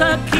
The key.